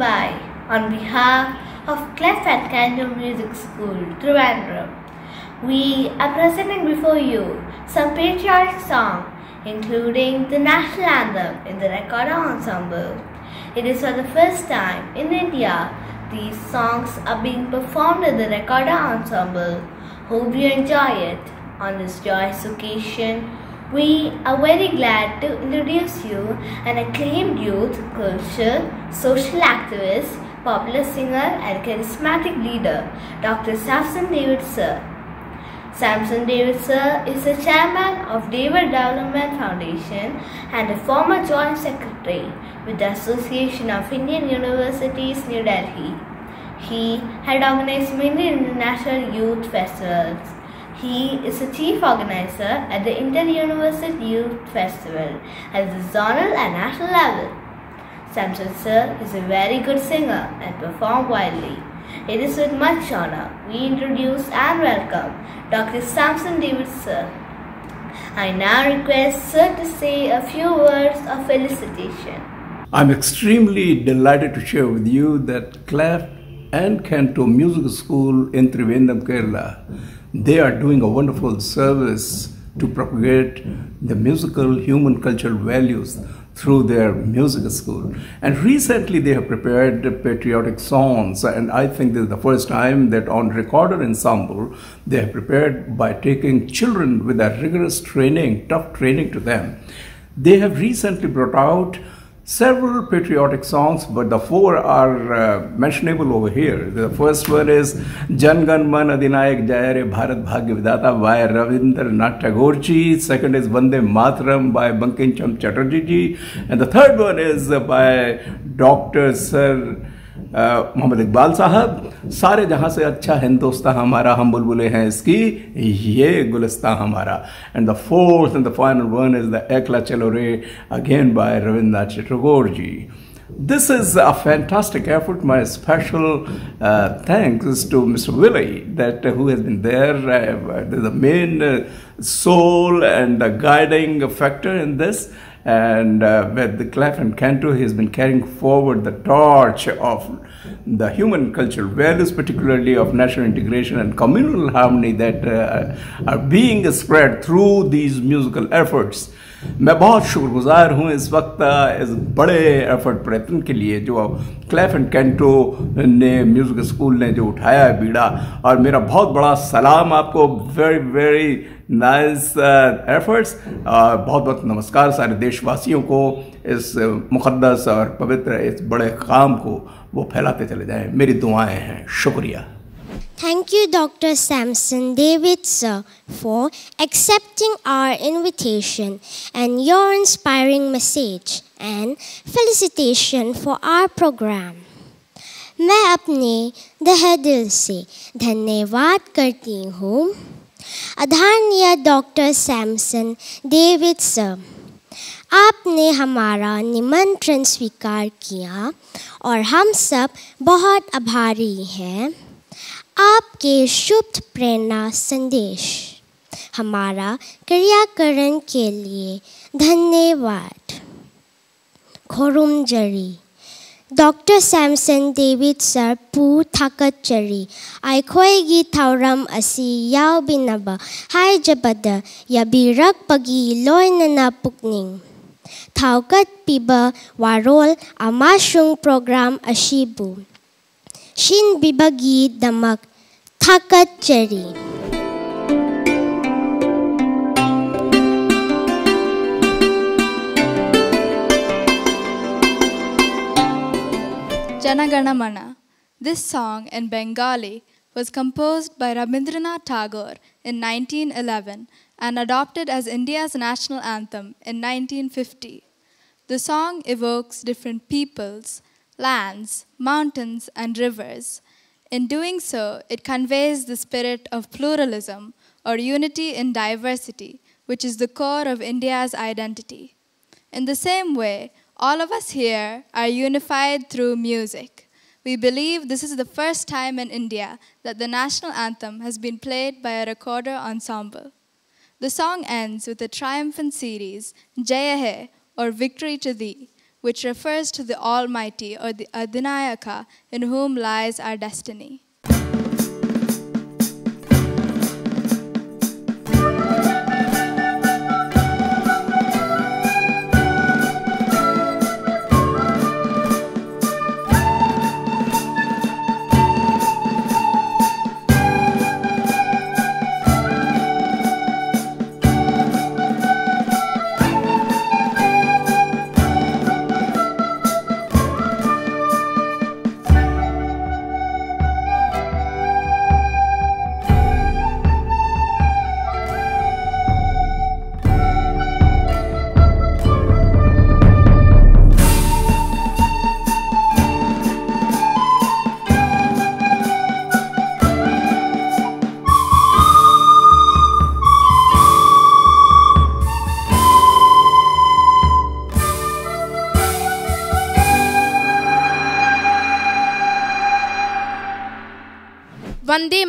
Sundarbai on behalf of Clef and Canto Music School, Trivandrum. We are presenting before you some patriotic songs, including the national anthem in the recorder ensemble. It is for the first time in India these songs are being performed in the recorder ensemble. Hope you enjoy it. On this joyous occasion, we are very glad to introduce you an acclaimed youth, culture, social activist, popular singer and charismatic leader, Dr. Samson David Sir. Samson David Sir is the chairman of David Development Foundation and a former joint secretary with the Association of Indian Universities, New Delhi. He had organized many international youth festivals. He is the chief organizer at the Inter-University Youth Festival at the zonal and national level. Samson Sir is a very good singer and performs widely. It is with much honor we introduce and welcome Dr. Samson David Sir. I now request Sir to say a few words of felicitation. I'm extremely delighted to share with you that Clef and Canto Music School in Trivandrum, Kerala, they are doing a wonderful service to propagate the musical human cultural values through their music school. And recently they have prepared patriotic songs and I think this is the first time that on recorder ensemble they have prepared by taking children with a rigorous training, tough training to them. They have recently brought out several patriotic songs, but the four are uh, mentionable over here. The first one is Jan Gan Man Adinayak Jayare Bharat Bhagya Vidata by Ravindranath Tagore. Second is Vande Matram by Bankim Chand Chatterjee. And the third one is by Dr. Sir Mohammad Iqbal साहब सारे जहाँ से अच्छा हिंदुस्तान हमारा हम बुलबुले हैं इसकी ये गुलिस्तान हमारा and the fourth and the final one is the Ekla Chalo Re again by Rabindranath Tagore ji This is a fantastic effort. My special uh, thanks to Mr. Willie, that uh, who has been there, uh, the main soul and the guiding factor in this and uh, with Clef Canto, he has been carrying forward the torch of the human cultural values, particularly of national integration and communal harmony that uh, are being spread through these musical efforts. मैं बहुत शुक्रगुजार हूँ इस वक्त uh, इस बड़े effort प्रयत्न के लिए जो क्लेफ एंड कैंटो ने म्यूज़िक स्कूल ने जो उठाया है बीड़ा और मेरा बहुत बड़ा सलाम आपको वेरी वेरी नाइस एफर्ट्स बहुत बहुत नमस्कार सारे देशवासियों को इस मुक़दस और पवित्र इस बड़े काम को वो फैलाते चले जाएँ मेरी दुआएँ हैं शुक्रिया Thank you, Dr. Samson David, sir, for accepting our invitation and your inspiring message and felicitation for our program. मैं अपने दह दिल से धन्यवाद करती हूँ आदरणीय डॉक्टर सैमसन, डेविड सर, आपने हमारा निमंत्रण स्वीकार किया और हम सब बहुत आभारी हैं। आपके शुभ प्रेरणा संदेश, हमारा क्रियाकरण के लिए धन्यवाद। खोरुम जरी Dr. Samson David Sir Pu Thakachari. Aikhoi gi thauram asi yao binaba. Hai jabada yabirak pagi loy na napukning. Thaukat piba warol amashung program ashibu. Shin bibagi damak Thakachari. Janaganamana. This song in Bengali was composed by Rabindranath Tagore in 1911 and adopted as India's national anthem in 1950. The song evokes different peoples, lands, mountains, and rivers. In doing so, it conveys the spirit of pluralism or unity in diversity, which is the core of India's identity. In the same way, all of us here are unified through music. We believe this is the first time in India that the national anthem has been played by a recorder ensemble. The song ends with a triumphant series, Jaya or Victory to Thee, which refers to the Almighty or the Adinayaka, in whom lies our destiny.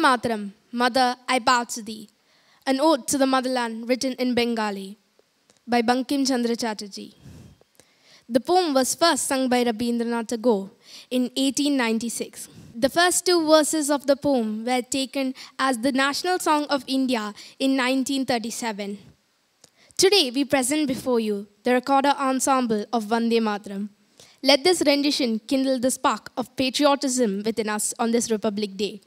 Vande Mataram, Mother, I bow to thee. An ode to the motherland written in Bengali by Bankim Chandra Chatterjee. The poem was first sung by Rabindranath Tagore in 1896. The first two verses of the poem were taken as the national song of India in 1937. Today, we present before you the recorder ensemble of Vande Matram. Let this rendition kindle the spark of patriotism within us on this Republic Day.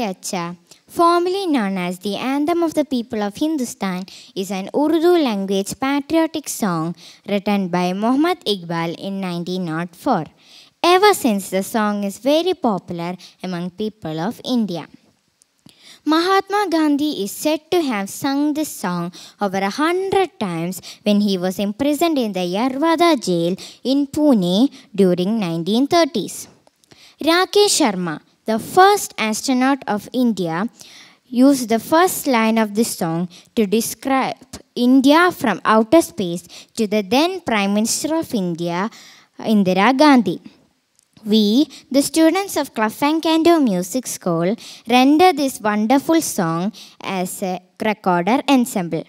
Acha, formerly known as the Anthem of the People of Hindustan, is an Urdu language patriotic song written by Muhammad Iqbal in 1904. Ever since, the song is very popular among people of India. Mahatma Gandhi is said to have sung this song over a hundred times when he was imprisoned in the Yerwada jail in Pune during 1930s. Rakesh Sharma, the first astronaut of India, used the first line of this song to describe India from outer space to the then Prime Minister of India, Indira Gandhi. We, the students of and Music School, render this wonderful song as a recorder ensemble.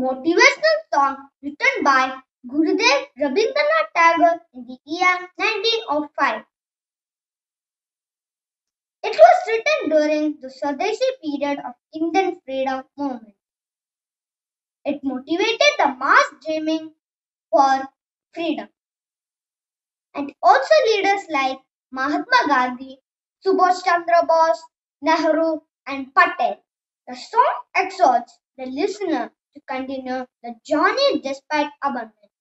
Motivational song written by Gurudev Rabindranath Tagore in the year 1905. It was written during the Swadeshi period of Indian freedom movement. It motivated the mass dreaming for freedom. And also leaders like Mahatma Gandhi, Subhash Chandra Bose, Nehru, and Patel. The song exhorts the listener to continue the journey despite abandonment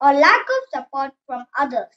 or lack of support from others.